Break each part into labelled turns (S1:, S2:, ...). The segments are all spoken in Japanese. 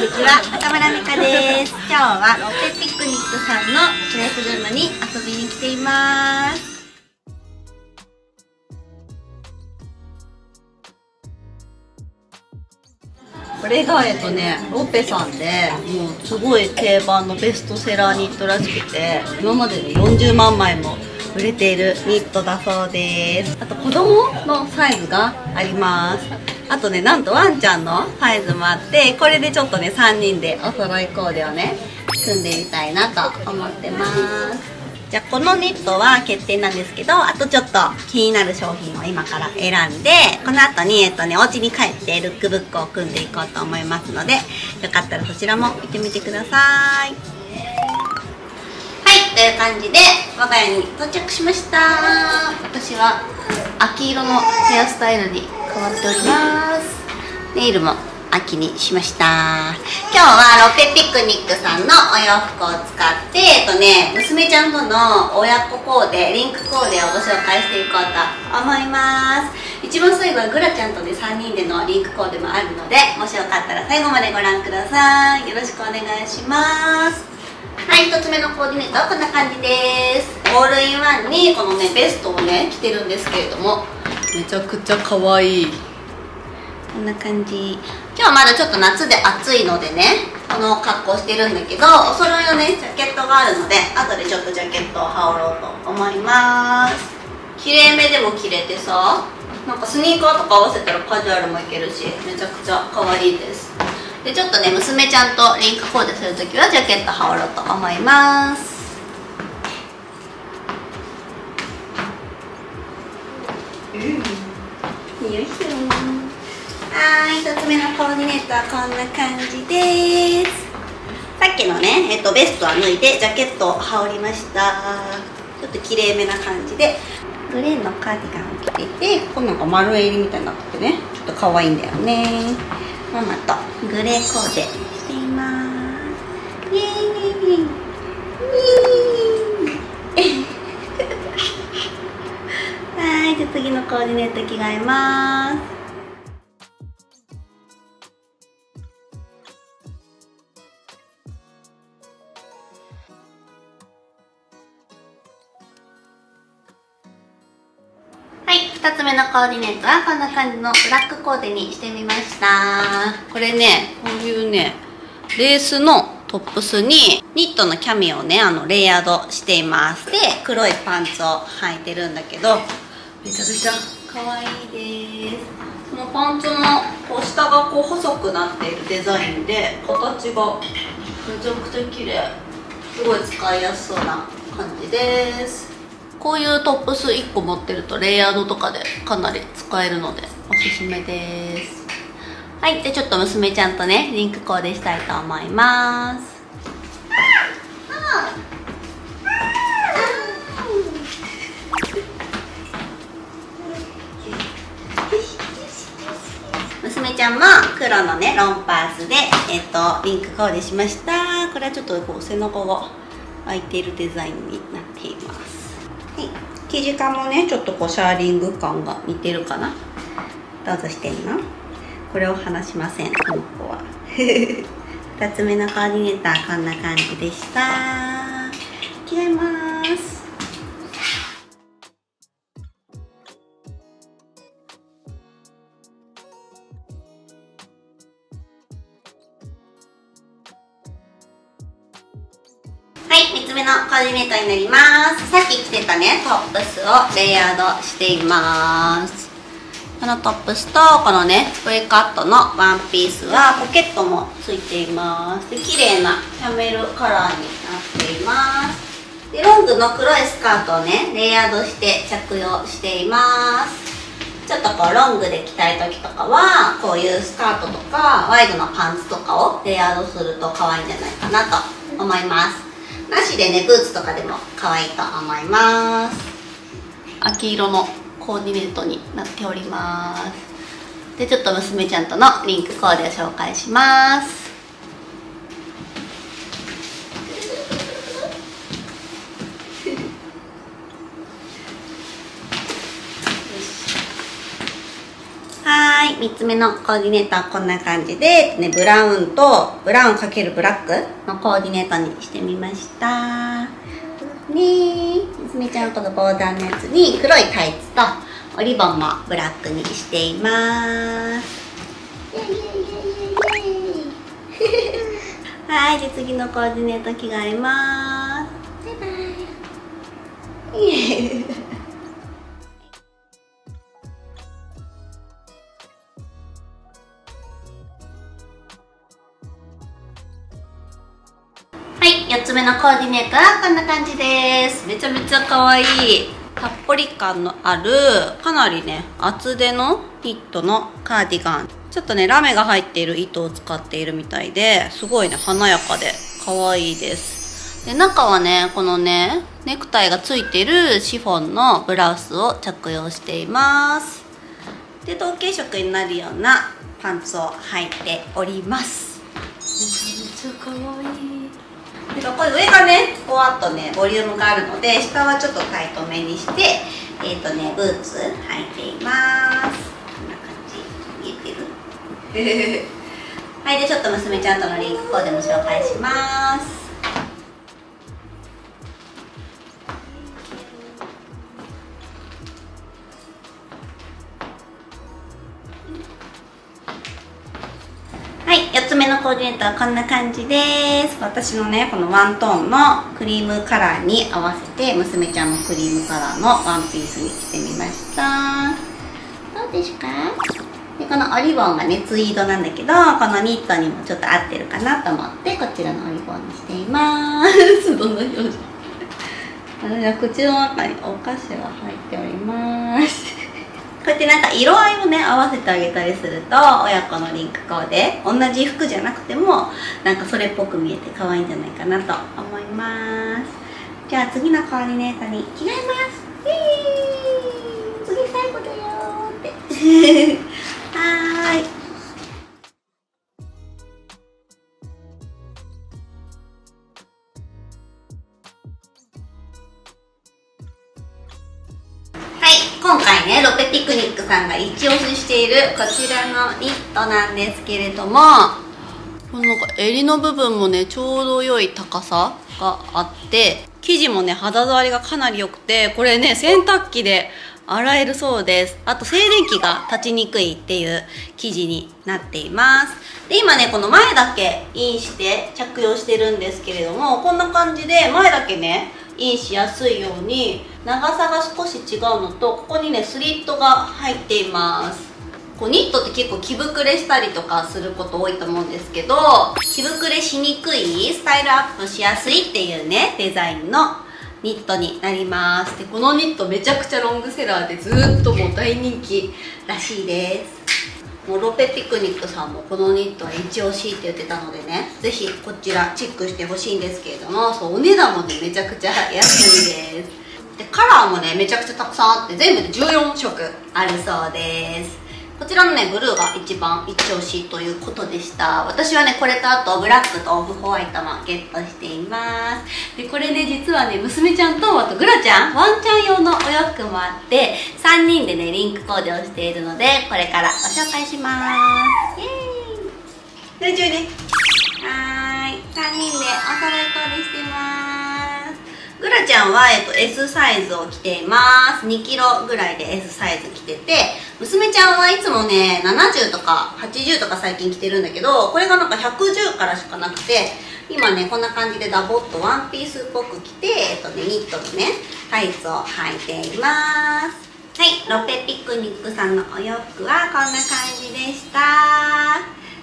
S1: にちは、中村美香です。今日はロッテピクニックさんのプレスルームに遊びに来ています。これがえっとね、ロッペさんでもうすごい定番のベストセラーニットらしくて今までで40万枚も売れているニットだそうですあと子供のサイズがありますあとねなんとワンちゃんのサイズもあってこれでちょっとね3人でお揃いコーデをね組んでみたいなと思ってます。じゃあこのニットは決定なんですけどあとちょっと気になる商品を今から選んでこの後にえっとねお家に帰ってルックブックを組んでいこうと思いますのでよかったらそちらも見てみてください。という感じで我が家に到着しました。私は秋色のヘアスタイルに変わっております。ネイルも秋にしました。今日はロペピクニックさんのお洋服を使ってえっとね娘ちゃんとの親子コーデリンクコーデをご紹介していこうと思います。一番最後はグラちゃんとね3人でのリンクコーデもあるのでもしよかったら最後までご覧ください。よろしくお願いします。はい1つ目のコーディネートはこんな感じです。オールインワンにこのねベストをね着てるんですけれども。めちゃくちゃ可愛い。こんな感じ。今日はまだちょっと夏で暑いのでねこの格好してるんだけどお揃いのねジャケットがあるので後でちょっとジャケットを羽織ろうと思います。きれいめでも着れてさなんかスニーカーとか合わせたらカジュアルもいけるしめちゃくちゃ可愛いですでちょっとね娘ちゃんとリンクコーデするときはジャケット羽織ろうと思います。うん。よいしょはい1つ目のコーディネートはこんな感じです。さっきのね、えっと、ベストは脱いでジャケットを羽織りました。ちょっときれいめな感じで。グレーのカーディガンを着ていてここなんか丸襟みたいになっててね。ちょっと可愛いんだよねママとグレーコーデしています。イエーイイエーイ。はいじゃあ次のコーディネート着替えます。2つ目のコーディネートはこんな感じのブラックコーデにしてみました。これねこういうねレースのトップスにニットのキャミをねあのレイヤードしています。で黒いパンツを履いてるんだけど。めちゃくちゃ可愛いです。そのパンツのこう下がこう細くなっているデザインで形がめちゃくちゃ綺麗。すごい使いやすそうな感じですこういうトップス1個持ってるとレイヤードとかでかなり使えるのでおすすめです。はいでちょっと娘ちゃんとねリンクコーデしたいと思います。娘ちゃんも黒のねロンパースで、えっと、リンクコーデしました。これはちょっとこう背中が開いているデザインになって、生地感もねちょっとこうシャーリング感が似てるかな。どうぞしてんのこれを離しませんこの子は。2つ目のコーディネーターこんな感じでした。着替えます。はい、3つ目のコーディネートになります。さっき着てたねトップスをレイヤードしています。このトップスとこのね V カットのワンピースはポケットもついています。で綺麗なキャメルカラーになっています。でロングの黒いスカートをねレイヤードして着用しています。ちょっとこうロングで着たい時とかはこういうスカートとかワイドのパンツとかをレイヤードすると可愛いんじゃないかなと思います。なしでねブーツとかでも可愛いと思います。秋色のコーディネートになっております。でちょっと娘ちゃんとのリンクコーデを紹介します。はい3つ目のコーディネートはこんな感じで、ね、ブラウンとブラウン×ブラックのコーディネートにしてみました。ね娘ちゃんはこのボーダーのやつに黒いタイツとおリボンもブラックにしています。はいじゃあ次のコーディネート着替えます。バイバイ。4つ目コーディネートはこんな感じです。めちゃめちゃ可愛い。たっぷり感のあるかなりね厚手のニットのカーディガン。ちょっとねラメが入っている糸を使っているみたいですごいね華やかで可愛いです。で中はねこのねネクタイがついてるシフォンのブラウスを着用しています。で同系色になるようなパンツを履いております。めちゃめちゃ可愛いでこれ上がねふわっとねボリュームがあるので下はちょっとタイトめにしてえっ、ー、とねブーツ履いています。こんな感じ見えてる。はいでちょっと娘ちゃんとのリンクコーデも紹介しますコーディネートはこんな感じです。私のねこのワントーンのクリームカラーに合わせて娘ちゃんのクリームカラーのワンピースにしてみました。どうですか？でこのオリボンがねツイードなんだけどこのニットにもちょっと合ってるかなと思ってこちらのオリボンにしています。どんな表情？私は口の中にお菓子が入っております。ってなんか色合いをね合わせてあげたりすると親子のリンクコーデ同じ服じゃなくてもなんかそれっぽく見えて可愛いんじゃないかなと思います。じゃあ次のコーディネートに着替えます。次最後だよって。はーい今回ねロペピクニックさんが一押ししているこちらのニットなんですけれどもこのなんか襟の部分もねちょうど良い高さがあって生地もね肌触りがかなり良くてこれね洗濯機で洗えるそうです。あと静電気が立ちにくいっていう生地になっています。で今ねこの前だけインして着用してるんですけれどもこんな感じで前だけねインしやすいように長さが少し違うのとここにねスリットが入っています。こうニットって結構着膨れしたりとかすること多いと思うんですけど着膨れしにくいスタイルアップしやすいっていうねデザインのニットになります。でこのニットめちゃくちゃロングセラーでずっともう大人気らしいです。ロペピクニックさんもこのニットは一押しって言ってたのでねぜひこちらチェックしてほしいんですけれどもそうお値段もねめちゃくちゃ安いです。でカラーもねめちゃくちゃたくさんあって全部で14色あるそうです。こちらのねブルーが一番一押しということでした。私はねこれとあとブラックとオフホワイトもゲットしています。でこれね実はね娘ちゃんとあとグラちゃんワンちゃん用のお洋服もあって3人でねリンクコーデをしているのでこれからご紹介します。イエーイ。大丈夫ね。はーい。3人でお揃いコーデしてます。グラちゃんは、えっと、S サイズを着ています。2キロぐらいで S サイズ着てて娘ちゃんはいつもね70とか80とか最近着てるんだけどこれがなんか110からしかなくて今ねこんな感じでダボっとワンピースっぽく着て、えっとね、ニットのねタイツを履いています。はいロペピクニックさんのお洋服はこんな感じでした。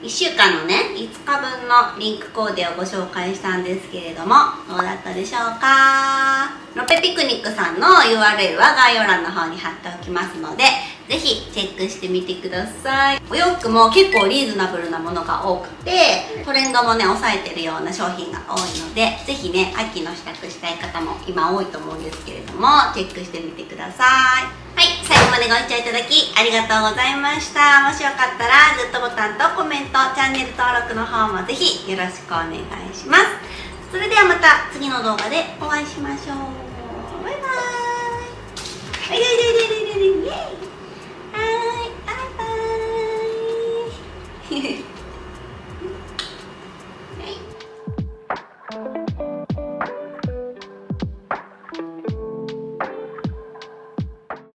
S1: 1週間のね5日分のリンクコーデをご紹介したんですけれどもどうだったでしょうか？ロペピクニックさんの URL は概要欄の方に貼っておきますのでぜひチェックしてみてくださいお洋服も結構リーズナブルなものが多くてトレンドもね抑えてるような商品が多いのでぜひね秋の支度したい方も今多いと思うんですけれどもチェックしてみてくださいはい、最後までご視聴いただきありがとうございました。もしよかったらグッドボタンとコメント、チャンネル登録の方もぜひよろしくお願いします。それではまた次の動画でお会いしましょう。バイバーイ。